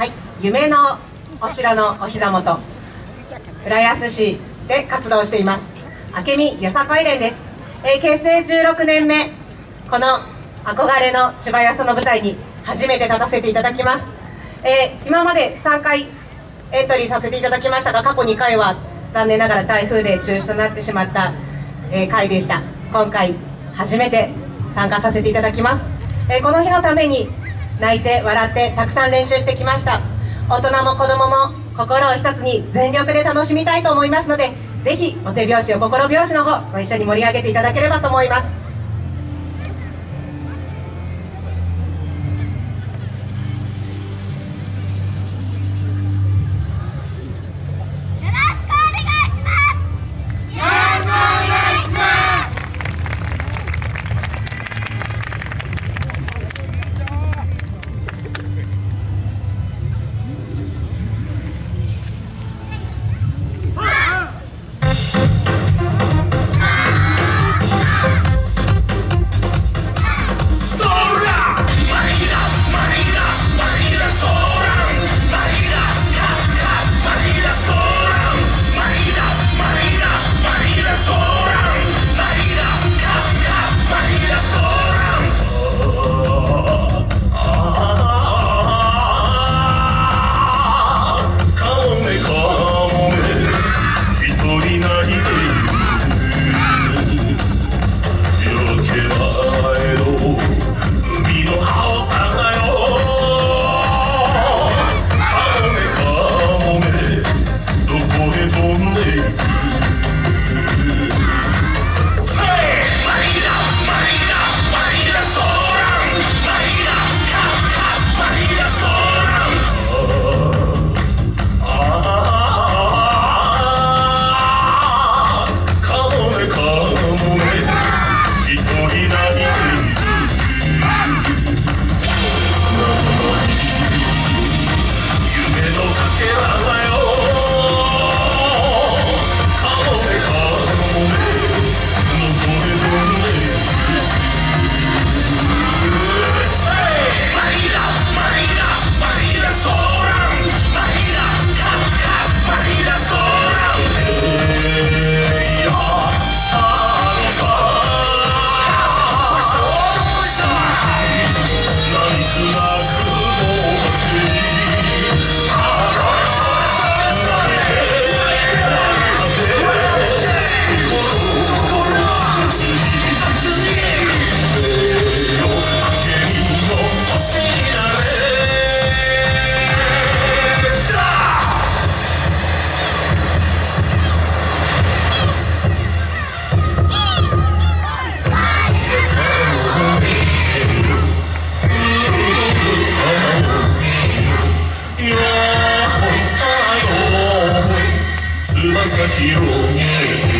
はい夢のお城のお膝元浦安市で活動しています。明美よさこい連です、えー結成16年目この憧れの千葉よその舞台に初めて立たせていただきます、えー今まで3回エントリーさせていただきましたが過去2回は残念ながら台風で中止となってしまった、えー回でした。今回初めて参加させていただきます、えーこの日のために泣いて笑ってたくさん練習してきました。大人も子供も心を一つに全力で楽しみたいと思いますのでぜひお手拍子お心拍子の方ご一緒に盛り上げていただければと思います。на Зафиру нет.